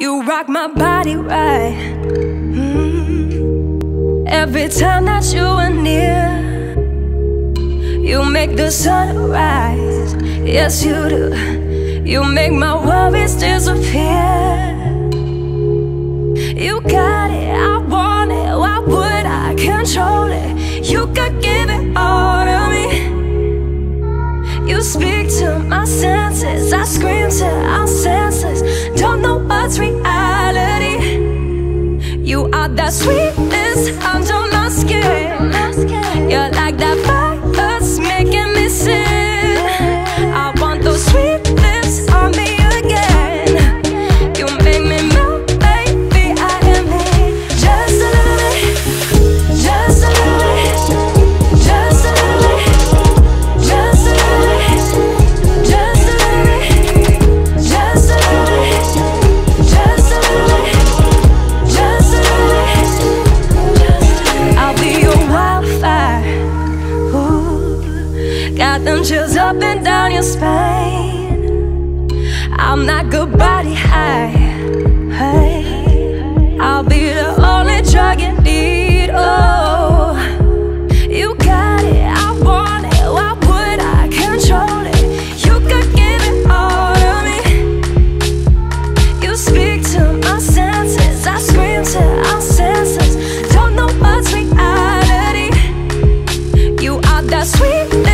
You rock my body right. Mm -hmm. Every time that you are near You make the sun rise Yes you do. You make my worries disappear. You got it, I want it. Why would I control what's reality. You are the sweetest Got them chills up and down your spine. I'm not good body high. Hey. I'll be the only drug you need. Oh, you got it, I want it. Why would I control it? You could give it all to me. You speak to my senses. I scream to I'm Don't know what's reality. You are that sweet